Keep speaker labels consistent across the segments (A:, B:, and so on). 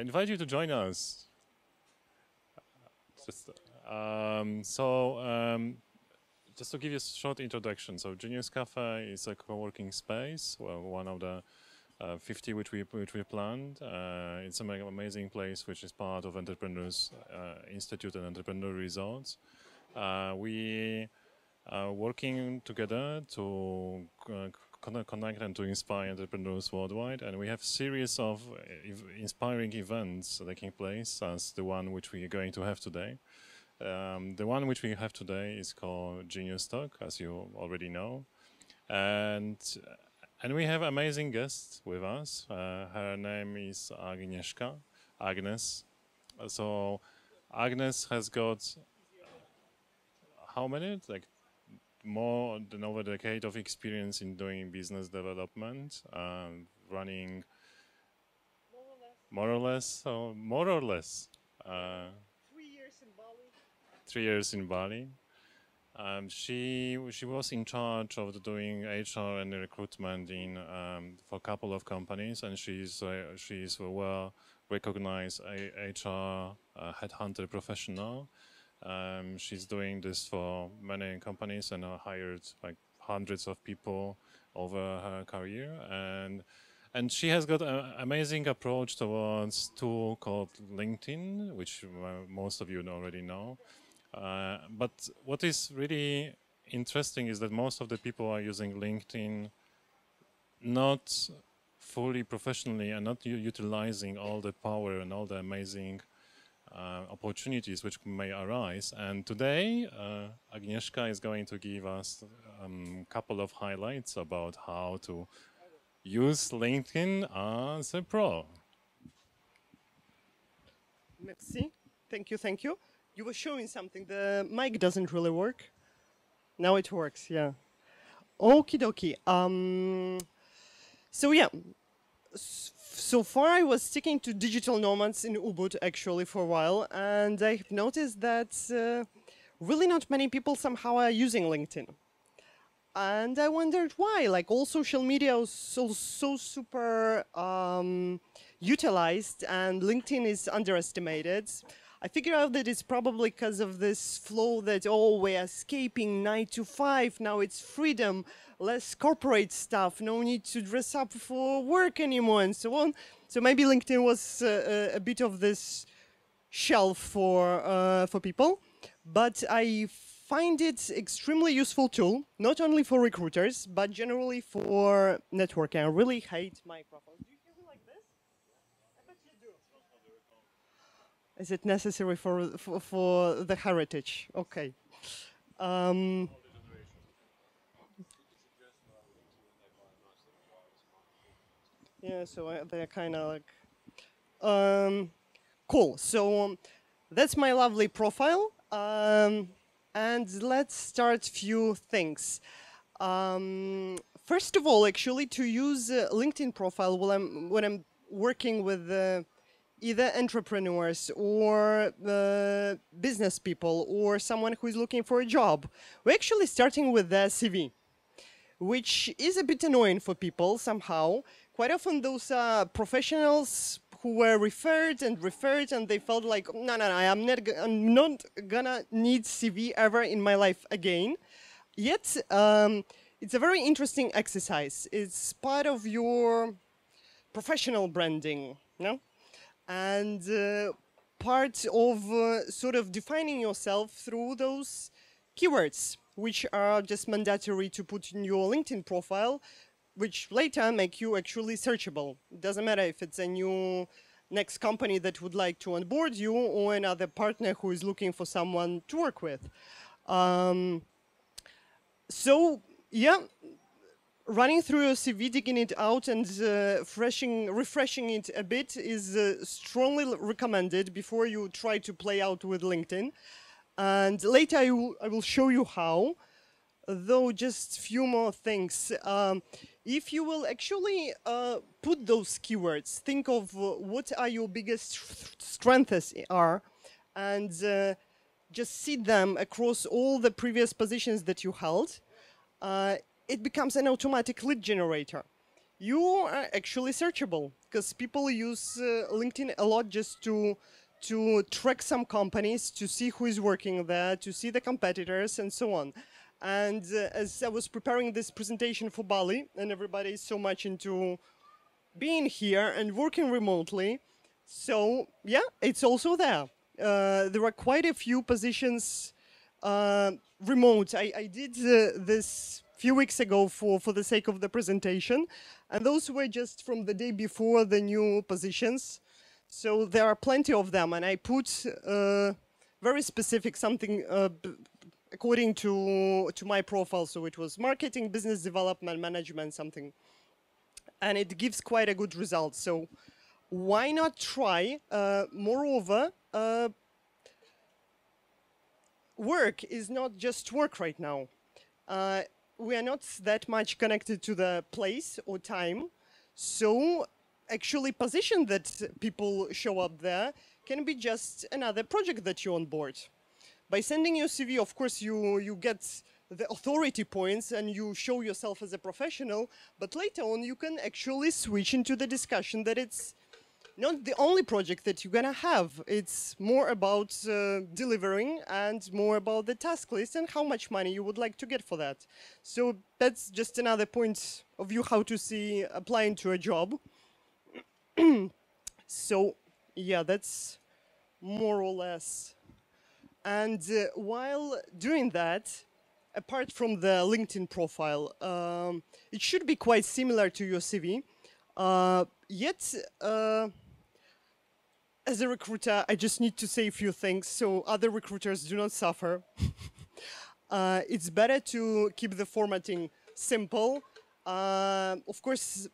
A: I invite you to join us. Just, um, so, um, just to give you a short introduction, so Genius Cafe is a co-working space, well, one of the uh, 50 which we which we planned. Uh, it's an amazing place which is part of Entrepreneurs uh, Institute and Entrepreneur Resorts. Uh, we are working together to uh, connect and to inspire entrepreneurs worldwide. And we have a series of inspiring events taking place as the one which we are going to have today. Um, the one which we have today is called Genius Talk, as you already know. And and we have amazing guests with us. Uh, her name is Agnieszka, Agnes. So Agnes has got how many? Like more than over a decade of experience in doing business development, um, running more or less, so more or less.
B: Uh, three years in Bali.
A: Three years in Bali. Um, she she was in charge of doing HR and recruitment in um, for a couple of companies, and she's uh, she's a well recognized HR uh, headhunter professional. Um, she's doing this for many companies and uh, hired like hundreds of people over her career and and she has got an amazing approach towards tool called LinkedIn, which uh, most of you already know. Uh, but what is really interesting is that most of the people are using LinkedIn not fully professionally and not utilizing all the power and all the amazing opportunities which may arise. And today, uh, Agnieszka is going to give us a um, couple of highlights about how to use LinkedIn as a pro.
B: Merci. Thank you, thank you. You were showing something. The mic doesn't really work. Now it works, yeah. Okie dokie. Um, so yeah, so far I was sticking to digital nomads in Ubud actually for a while, and I've noticed that uh, really not many people somehow are using LinkedIn. And I wondered why, like all social media is so, so super um, utilized and LinkedIn is underestimated. I figure out that it's probably because of this flow that, oh, we're escaping nine to five, now it's freedom, less corporate stuff, no need to dress up for work anymore, and so on. So maybe LinkedIn was uh, a bit of this shelf for, uh, for people. But I find it extremely useful tool, not only for recruiters, but generally for networking. I really hate microphones. Do you hear me like this? I bet you do. Is it necessary for, for, for the heritage? Okay. Um, yeah, so they're kind of like... Um, cool, so um, that's my lovely profile. Um, and let's start few things. Um, first of all, actually, to use uh, LinkedIn profile when I'm, when I'm working with uh, either entrepreneurs or uh, business people or someone who is looking for a job. We're actually starting with the CV, which is a bit annoying for people somehow. Quite often those are professionals who were referred and referred and they felt like, no, no, no, I'm not, I'm not gonna need CV ever in my life again. Yet, um, it's a very interesting exercise. It's part of your professional branding, no? and uh, part of uh, sort of defining yourself through those keywords, which are just mandatory to put in your LinkedIn profile, which later make you actually searchable. It doesn't matter if it's a new next company that would like to onboard you or another partner who is looking for someone to work with. Um, so yeah, running through your CV, digging it out and uh, freshing, refreshing it a bit is uh, strongly recommended before you try to play out with LinkedIn. And later I will, I will show you how, though just few more things. Um, if you will actually uh, put those keywords, think of uh, what are your biggest strengths are, and uh, just see them across all the previous positions that you held, uh, it becomes an automatic lead generator. you are actually searchable because people use uh, LinkedIn a lot just to to track some companies, to see who is working there, to see the competitors, and so on. And uh, as I was preparing this presentation for Bali, and everybody is so much into being here and working remotely, so yeah, it's also there. Uh, there are quite a few positions uh, remote. I, I did uh, this few weeks ago for, for the sake of the presentation, and those were just from the day before the new positions. So there are plenty of them, and I put uh, very specific something uh, according to to my profile. So it was marketing, business development, management, something, and it gives quite a good result. So why not try? Uh, moreover, uh, work is not just work right now. Uh, we are not that much connected to the place or time, so actually position that people show up there can be just another project that you on board. By sending your CV, of course, you, you get the authority points and you show yourself as a professional, but later on you can actually switch into the discussion that it's not the only project that you're gonna have. It's more about uh, delivering and more about the task list and how much money you would like to get for that. So that's just another point of view how to see applying to a job. so yeah, that's more or less. And uh, while doing that, apart from the LinkedIn profile, um, it should be quite similar to your CV. Uh, yet, uh, as a recruiter, I just need to say a few things so other recruiters do not suffer. Uh, it's better to keep the formatting simple uh, of course,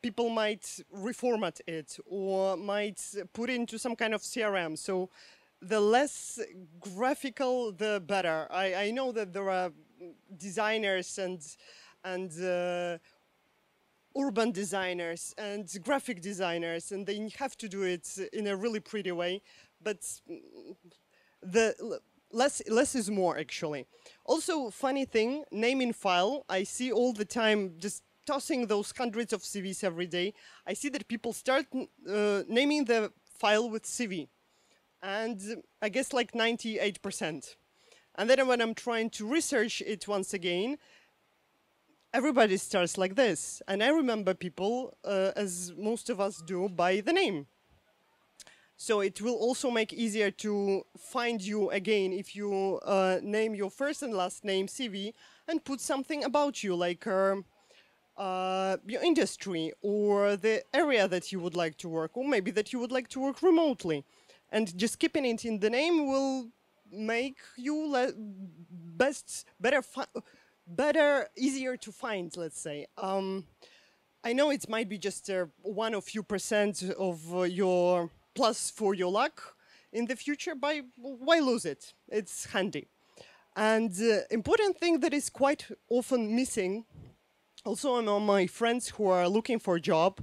B: people might reformat it or might put it into some kind of CRM. So the less graphical, the better. I, I know that there are designers and and uh, urban designers and graphic designers, and they have to do it in a really pretty way. But the less less is more actually. Also, funny thing, naming file. I see all the time just tossing those hundreds of CVs every day. I see that people start uh, naming the file with CV, and I guess like 98%. And then when I'm trying to research it once again, everybody starts like this. And I remember people, uh, as most of us do, by the name. So it will also make easier to find you again if you uh, name your first and last name CV and put something about you, like uh, uh, your industry or the area that you would like to work, or maybe that you would like to work remotely. And just keeping it in the name will make you best, better, better, easier to find, let's say. Um, I know it might be just uh, one or few percent of uh, your plus for your luck in the future, by why lose it? It's handy. And uh, important thing that is quite often missing, also among my friends who are looking for a job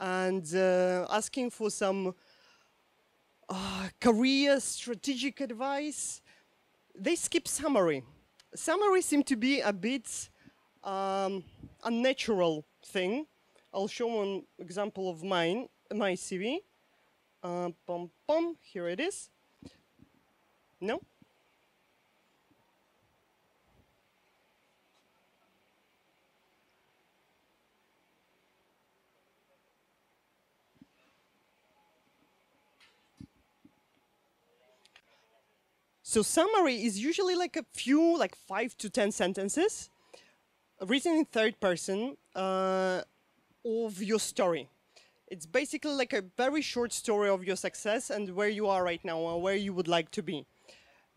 B: and uh, asking for some uh, career strategic advice, they skip summary. Summary seem to be a bit um, unnatural thing. I'll show an example of mine, my CV. Uh, pom bum, here it is. No? So summary is usually like a few, like five to 10 sentences written in third person uh, of your story. It's basically like a very short story of your success and where you are right now and where you would like to be.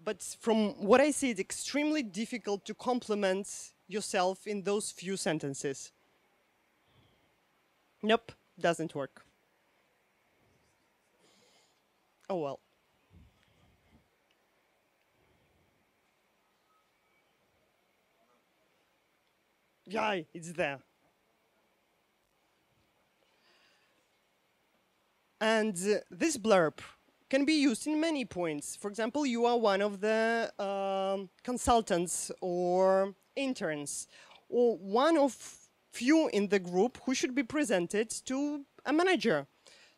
B: But from what I see, it's extremely difficult to complement yourself in those few sentences. Nope, doesn't work. Oh well. Yeah, it's there. And uh, this blurb can be used in many points. For example, you are one of the um, consultants or interns, or one of few in the group who should be presented to a manager.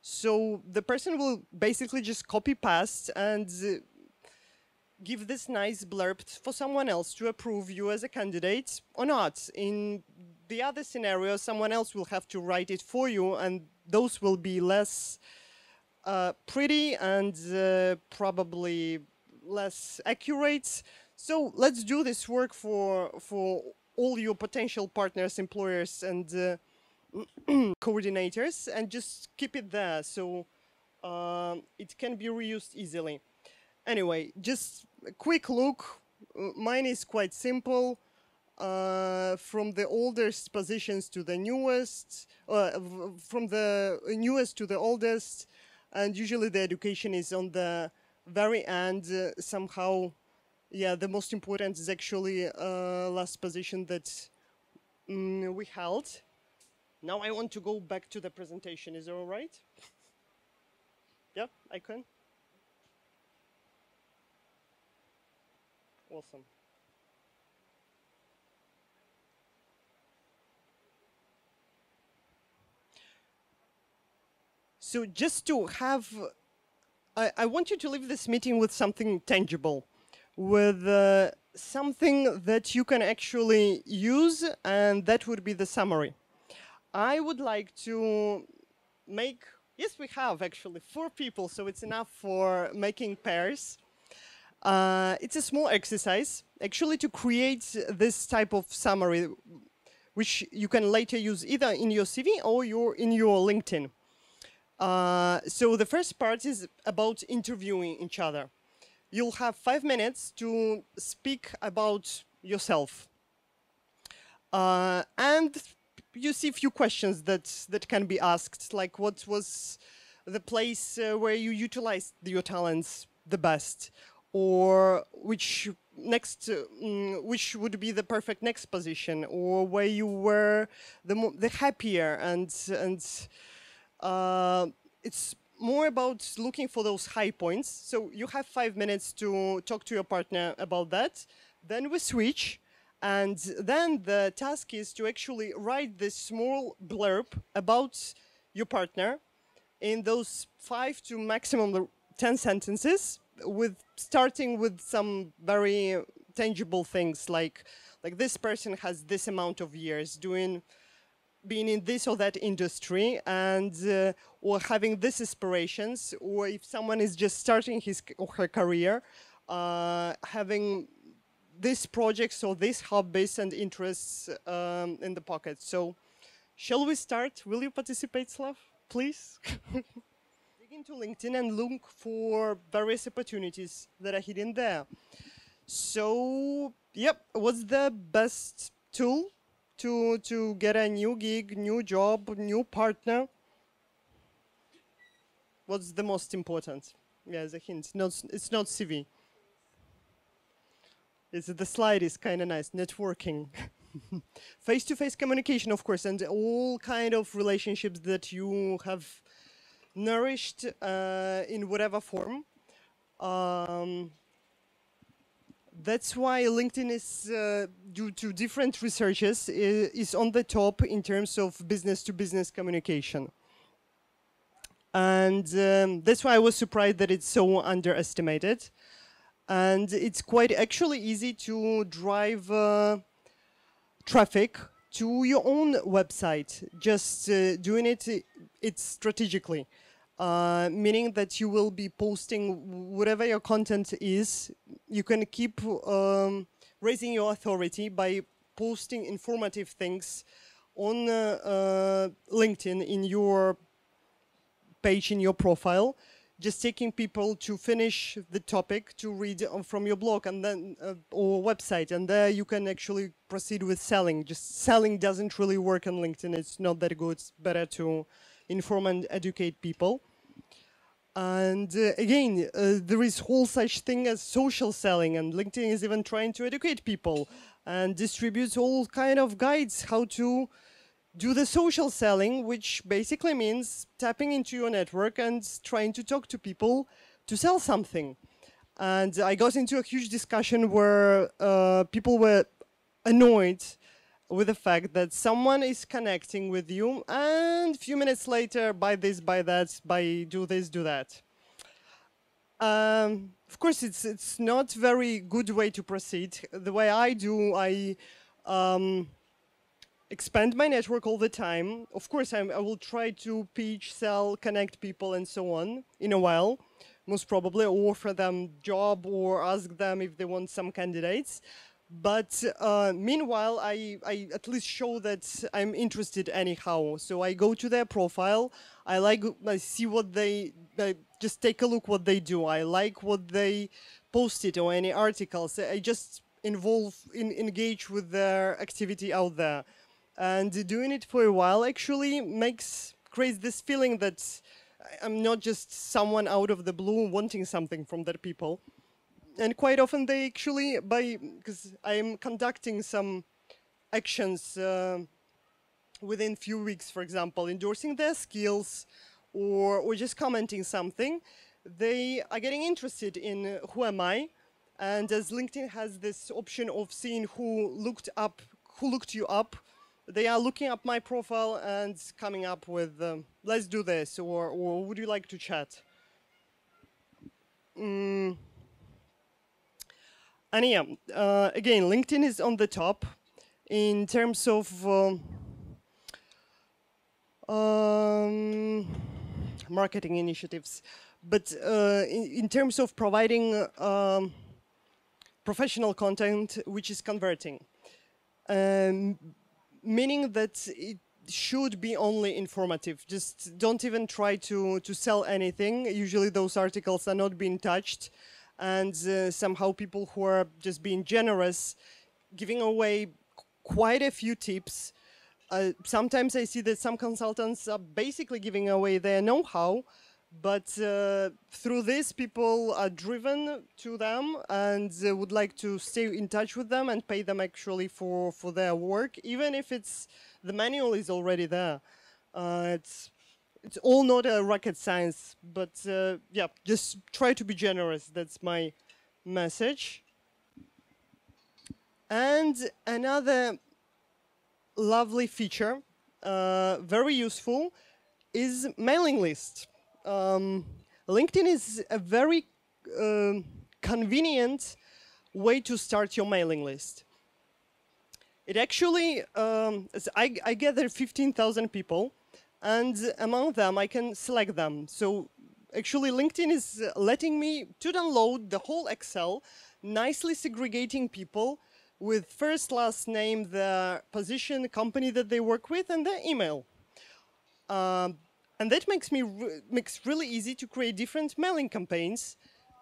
B: So the person will basically just copy paste and uh, give this nice blurb for someone else to approve you as a candidate or not. In the other scenario, someone else will have to write it for you, and those will be less uh, pretty and uh, probably less accurate. So let's do this work for for all your potential partners, employers, and uh, coordinators, and just keep it there so um, it can be reused easily. Anyway, just a quick look. Mine is quite simple. Uh, from the oldest positions to the newest, uh, from the newest to the oldest, and usually the education is on the very end. Uh, somehow, yeah, the most important is actually uh, last position that mm, we held. Now I want to go back to the presentation. Is it all right? Yeah, I can. Awesome. So just to have, I, I want you to leave this meeting with something tangible, with uh, something that you can actually use, and that would be the summary. I would like to make, yes, we have actually four people, so it's enough for making pairs. Uh, it's a small exercise, actually, to create this type of summary, which you can later use either in your CV or your, in your LinkedIn. Uh, so the first part is about interviewing each other. You'll have five minutes to speak about yourself. Uh, and you see a few questions that, that can be asked, like what was the place uh, where you utilized your talents the best? Or which next, mm, which would be the perfect next position? Or where you were the, mo- the happier and, and uh, it's more about looking for those high points. So you have five minutes to talk to your partner about that. Then we switch. And then the task is to actually write this small blurb about your partner in those five to maximum 10 sentences with starting with some very tangible things like like this person has this amount of years doing being in this or that industry and uh, or having these aspirations or if someone is just starting his or her career uh, having these projects or these hobbies and interests um, in the pocket. So shall we start? Will you participate slav? Please into linkedin and look for various opportunities that are hidden there so yep what's the best tool to to get a new gig, new job, new partner? What's the most important? Yeah, as a hint, not it's not CV. It's the slide is kind of nice. Networking, face-to-face communication, of course, and all kind of relationships that you have nourished uh, in whatever form. Um, that's why LinkedIn is, uh, due to different researches, is on the top in terms of business to business communication. And um, that's why I was surprised that it's so underestimated. And it's quite actually easy to drive uh, traffic to your own website, just uh, doing it, it strategically. Uh, meaning that you will be posting whatever your content is. You can keep um, raising your authority by posting informative things on uh, uh, LinkedIn in your page in your profile. Just taking people to finish the topic to read from your blog and then uh, or website, and there you can actually proceed with selling. Just selling doesn't really work on LinkedIn. It's not that good. It's better to inform and educate people. And uh, again, uh, there is whole such thing as social selling, and LinkedIn is even trying to educate people and distributes all kind of guides how to do the social selling, which basically means tapping into your network and trying to talk to people to sell something. And I got into a huge discussion where uh, people were annoyed with the fact that someone is connecting with you and a few minutes later buy this buy that buy do this do that. Um, of course it's it's not very good way to proceed. The way i do i um, expand my network all the time. Of course I'm, i will try to pitch sell connect people and so on in a while most probably offer them job or ask them if they want some candidates but uh, meanwhile, I, I at least show that I'm interested anyhow. So I go to their profile. I like, I see what they, I just take a look what they do. I like what they posted or any articles. I just involve, in, engage with their activity out there. And doing it for a while actually makes, creates this feeling that I'm not just someone out of the blue wanting something from their people and quite often they actually by because I'm conducting some actions uh, within few weeks, for example, endorsing their skills or or just commenting something, they are getting interested in who am I, and as LinkedIn has this option of seeing who looked up, who looked you up, they are looking up my profile and coming up with um, let's do this or or would you like to chat. Mm and yeah, uh, again, LinkedIn is on the top in terms of um, um, marketing initiatives, but uh, in, in, terms of providing um, professional content which is converting, um, meaning that it should be only informative. Just don't even try to, to sell anything. Usually those articles are not being touched and uh, somehow people who are just being generous, giving away quite a few tips. Uh, sometimes I see that some consultants are basically giving away their know-how, but uh, through this, people are driven to them and uh, would like to stay in touch with them and pay them actually for, for their work, even if it's the manual is already there. Uh, it's it's all not a rocket science, but uh, yeah, just try to be generous. That's my message. And another lovely feature, uh, very useful, is mailing list. Um, LinkedIn is a very uh, convenient way to start your mailing list. It actually, um, I, I gather 15,000 people and among them I can select them. So actually LinkedIn is letting me to download the whole Excel, nicely segregating people with first, last name, the position, company that they work with, and their email. Um, and that makes me re makes really easy to create different mailing campaigns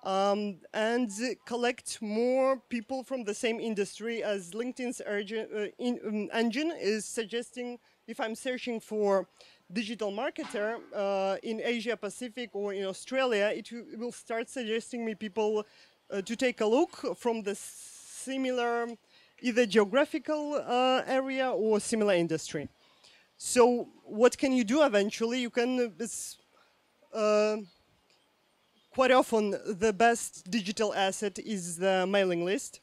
B: um, and collect more people from the same industry as LinkedIn's uh, in, um, engine is suggesting if I'm searching for digital marketer uh, in Asia Pacific or in Australia, it, will start suggesting me people uh, to take a look from the similar either geographical uh, area or similar industry. So what can you do eventually? You can, uh, quite often the best digital asset is the mailing list.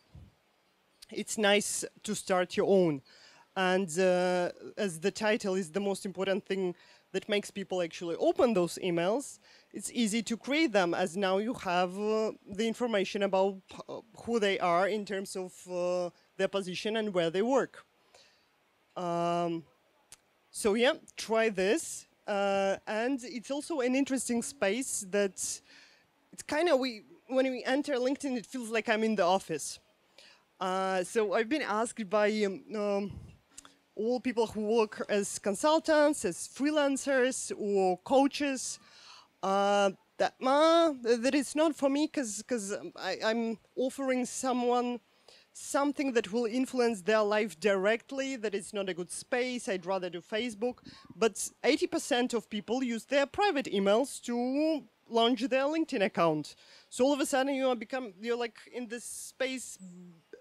B: It's nice to start your own. And uh, as the title is the most important thing that makes people actually open those emails, it's easy to create them as now you have uh, the information about who they are in terms of uh, their position and where they work. Um, so yeah, try this. Uh, and it's also an interesting space that it's kind of, we when we enter LinkedIn, it feels like I'm in the office. Uh, so I've been asked by um, um, all people who work as consultants, as freelancers or coaches, uh, that that is not for me because I'm offering someone something that will influence their life directly, that is not a good space, I'd rather do Facebook. But 80% of people use their private emails to launch their LinkedIn account. So all of a sudden you are become, you're like in this space,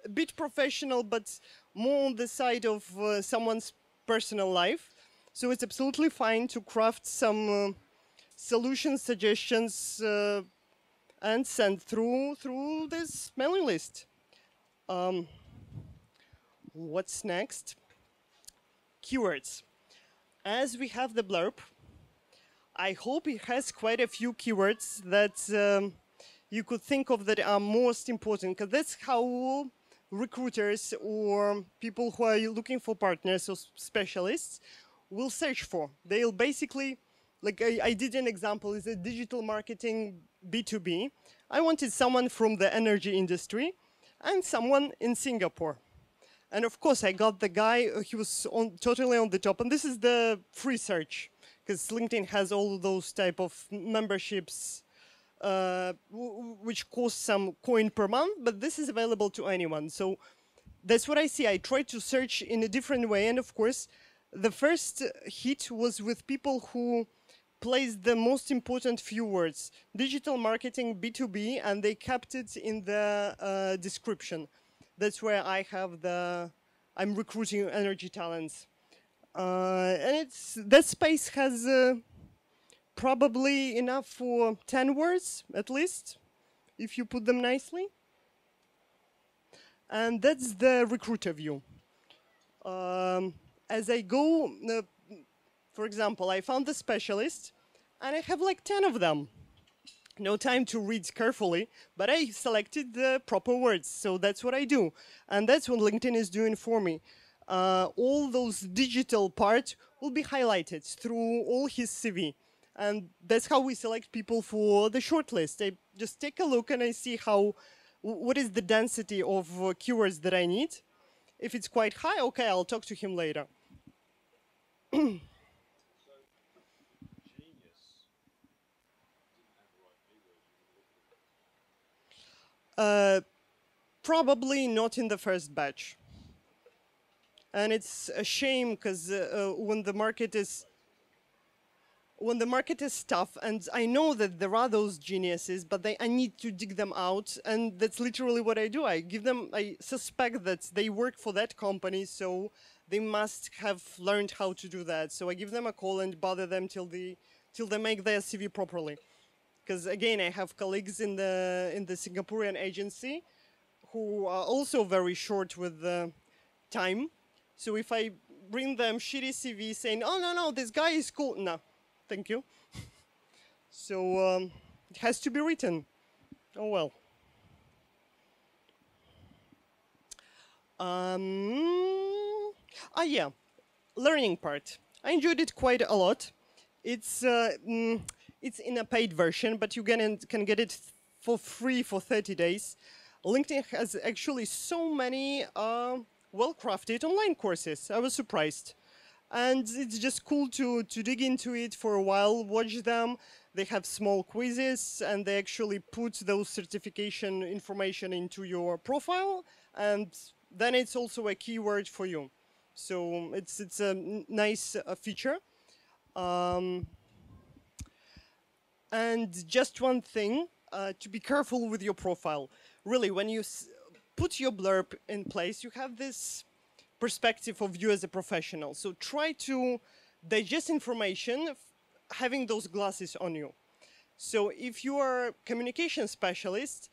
B: a bit professional, but more on the side of uh, someone's personal life. So it's absolutely fine to craft some uh, solution suggestions uh, and send through through this mailing list. Um, what's next? keywords. As we have the blurb, I hope it has quite a few keywords that um, you could think of that are most important, because that's how recruiters or people who are looking for partners or specialists will search for. They'll basically, like I, I did an example, is a digital marketing B2B. I wanted someone from the energy industry and someone in Singapore. And of course, I got the guy, he was on, totally on the top. And this is the free search, because LinkedIn has all those type of memberships, which costs some coin per month, but this is available to anyone. So that's what I see. I try to search in a different way. And of course, the first hit was with people who placed the most important few words, digital marketing B2B, and they kept it in the uh, description. That's where I have the, I'm recruiting energy talents. Uh, and it's, that space has uh, probably enough for 10 words, at least, if you put them nicely. And that's the recruiter view. Um, as I go, uh, for example, I found the specialist, and I have like 10 of them. No time to read carefully, but I selected the proper words, so that's what I do. And that's what LinkedIn is doing for me. Uh, all those digital parts will be highlighted through all his CV. And that's how we select people for the shortlist. I just take a look and I see how, what is the density of uh, keywords that I need. If it's quite high, okay, I'll talk to him later. Uh, probably not in the first batch. And it's a shame because uh, uh, when the market is when the market is tough, and I know that there are those geniuses, but they, I need to dig them out, and that's literally what I do. I give them, I suspect that they work for that company, so they must have learned how to do that. So I give them a call and bother them till they till they make their CV properly because again, I have colleagues in the in the Singaporean agency who are also very short with the time. So if I bring them shitty CV saying, "Oh no, no, this guy is cool," no, thank you. so um, it has to be written. Oh well. Um, ah yeah, learning part. I enjoyed it quite a lot. It's uh, mm, it's in a paid version, but you can, can get it for free for 30 days. LinkedIn has actually so many uh, well-crafted online courses. I was surprised. And it's just cool to, to dig into it for a while, watch them. They have small quizzes, and they actually put those certification information into your profile, and then it's also a keyword for you. So it's, it's a nice uh, feature. Um, and just one thing, uh, to be careful with your profile. Really, when you put your blurb in place, you have this perspective of you as a professional. So try to digest information having those glasses on you. So if you are a communication specialist,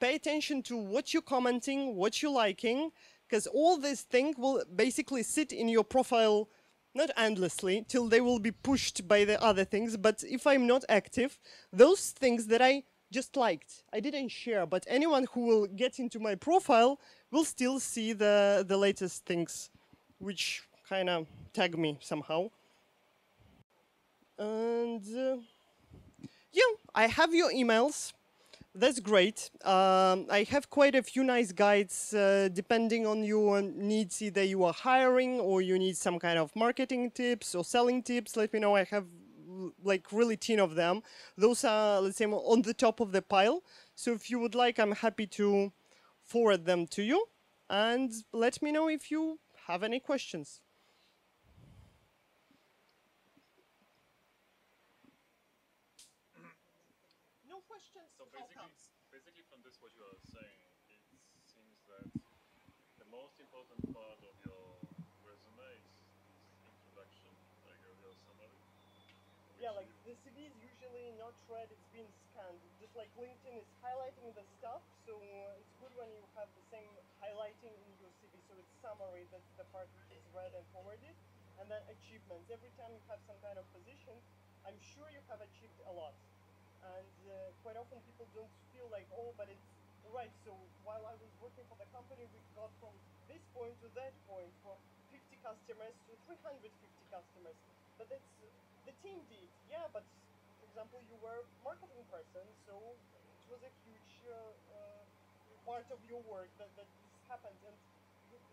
B: pay attention to what you're commenting, what you're liking, because all these things will basically sit in your profile not endlessly till they will be pushed by the other things but if i'm not active those things that i just liked i didn't share but anyone who will get into my profile will still see the the latest things which kind of tag me somehow and uh, yeah i have your emails that's great. Um, I have quite a few nice guides uh, depending on your needs. Either you are hiring or you need some kind of marketing tips or selling tips. Let me know. I have like really 10 of them. Those are, let's say, on the top of the pile. So if you would like, I'm happy to forward them to you. And let me know if you have any questions. No questions. So basically,
A: basically from this what you are saying, it seems that the most important part of your resume is introduction, like your summary. Yeah, like
B: the CV is usually not read, it's been scanned. Just like LinkedIn is highlighting the stuff, so uh, it's good when you have the same highlighting in your CV. So it's summary, that's the part which is read and forwarded. and then achievements. Every time you have some kind of position, I'm sure you have achieved a lot. And uh, quite often people don't feel like, oh, but it's right. So while I was working for the company, we got from this point to that point, from 50 customers to 350 customers. But that's the team did, yeah. But for example, you were marketing person, so it was a huge uh, uh, part of your work that, that this happened, and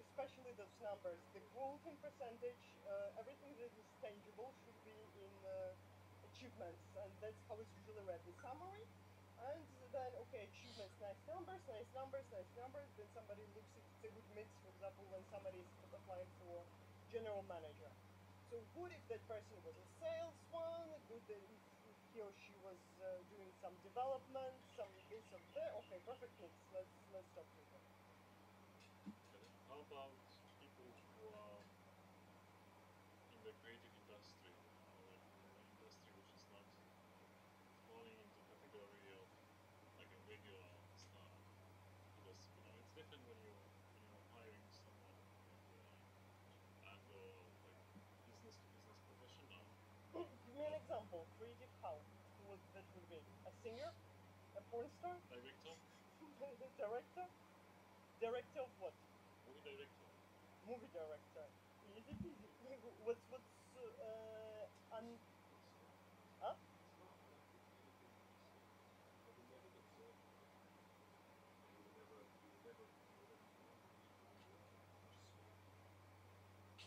B: especially those numbers, the growth in percentage, uh, everything that is tangible should be in uh, achievements, and that's how it's usually read. The summary, and then okay, achievements, nice numbers, nice numbers, nice numbers. Then somebody looks if it's a good mix. For example, when somebody is applying for general manager. So good if that person was a sales one, good if or she was uh, doing some development, some this or that. Okay, perfect mix. Let's let's talk to them.
A: How about people who are in the creative industry, or like in the industry which is not falling into category of like a regular star? Because you know it's different when you when you're hiring someone and, uh, and or like business to business professional.
B: Give me an example. Creative how? Who would that would be? A singer? A porn star?
A: Director,
B: director? Director of what?
A: movie director.
B: Movie director. Easy peasy. What's what's uh, un? Huh?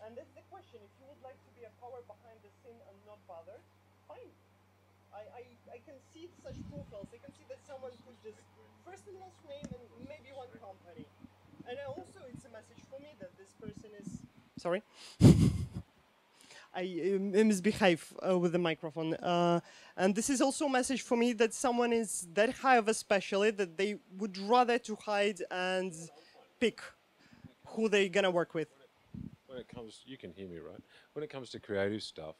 B: And that's the question. If you would like to be a power behind the scene and not bothered, fine. I, I, I can see such profiles. I can see that someone put just first and last name and maybe one company. And I also, it's a message for me that this person is. Sorry. I uh, misbehave uh, with the microphone. Uh, and this is also a message for me that someone is that high of a specialist that they would rather to hide and pick who they're gonna work with.
C: when it comes you can hear me right when it comes to creative stuff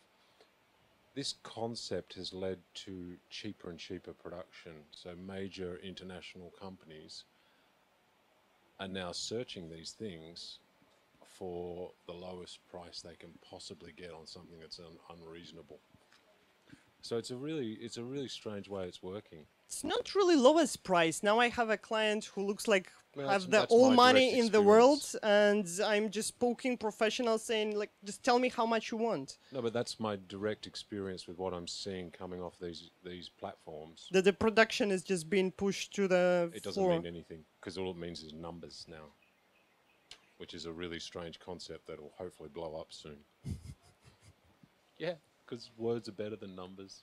C: this concept has led to cheaper and cheaper production. So major international companies are now searching these things for the lowest price they can possibly get on something that's un- unreasonable so it's a really it's a really strange way it's working
B: It's not really lowest price. Now I have a client who looks like
C: Well,
B: have the all money
C: direct
B: in the world, and I'm just poking professional, saying like, just tell me how much you want.
C: no but that's my direct experience with what i'm seeing coming off these these platforms
B: That the production is just being pushed to the
C: It doesn't
B: floor.
C: mean anything because all it means is numbers now, which is a really strange concept that will hopefully blow up soon. yeah, because words are better than numbers.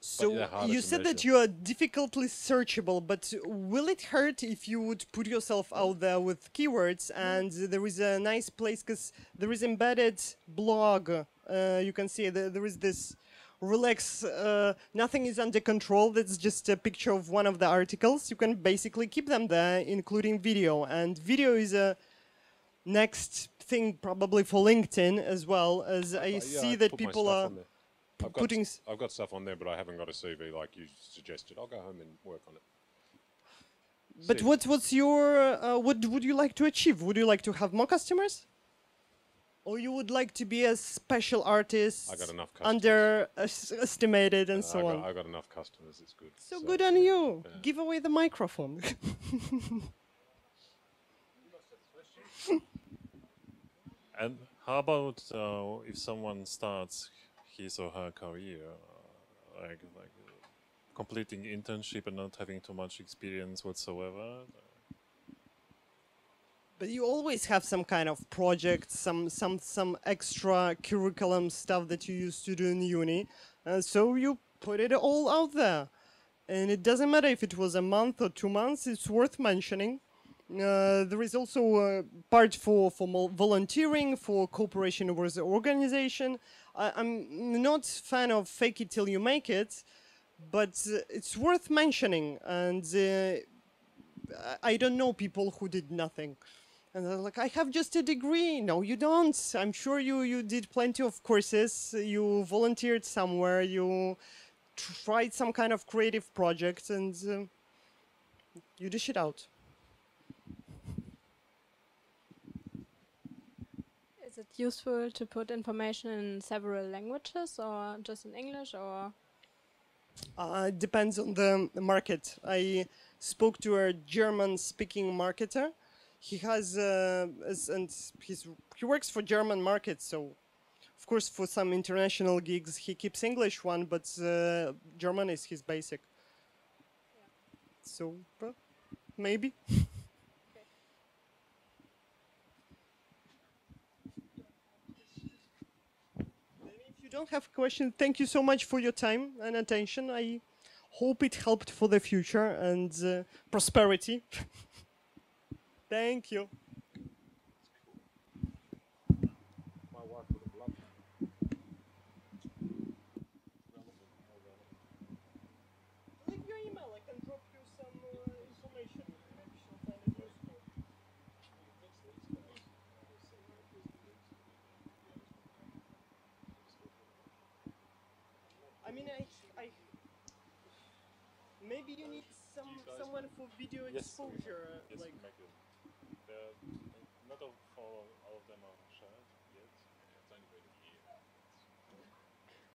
B: So you said that you are difficultly searchable, but will it hurt if you would put yourself out there with keywords and there is a nice place because there is embedded blog. Uh, you can see that there is this relax. Uh, nothing is under control. That's just a picture of one of the articles. You can basically keep them there, including video. And video is a next thing probably for LinkedIn as well. As I
C: yeah,
B: see
C: I
B: that people are.
C: I've got,
B: putting
C: I've got stuff on there, but I haven't got a CV like you suggested. I'll go home and work on it.
B: But
C: See.
B: what what's your uh, what would you like to achieve? Would you like to have more customers, or you would like to be a special artist?
C: I got enough customers.
B: underestimated and
C: Uh,
B: so
C: I,
B: on.
C: I got enough customers. It's good.
B: so good on you.
C: yeah.
B: Give away the microphone.
A: And how about uh, if someone starts his or her career, uh, like like uh, completing internship and not having too much experience whatsoever?
B: but you always have some kind of project, some some some extra curriculum stuff that you used to do in uni, and so you put it all out there. And it doesn't matter if it was a month or two months; it's worth mentioning. Uh, there is also a part for for volunteering, for cooperation with the organization. I, I'm not fan of fake it till you make it, but uh, it's worth mentioning. And uh, I- I don't know people who did nothing. And they're like, I have just a degree. No, you don't. I'm sure you, you did plenty of courses. You volunteered somewhere. You tried some kind of creative project and uh, you dish it out.
D: Is it useful to put information in several languages or just in English or?
B: Uh, it depends on the market. I spoke to a German-speaking marketer. He has uh, and he's he works for German markets, so of course for some international gigs he keeps English one, but uh, German is his basic. So uh, maybe. don't have questions, thank you so much for your time and attention. I hope it helped for the future and uh, prosperity. thank you.
C: My wife would have loved that.
B: Leave your email. I can drop you some uh, information. Maybe she'll find it useful. I mean, I, I maybe you need some someone for video
A: Yes,
B: exposure,
A: Yes,
B: like
A: make it. The, not all, all of them are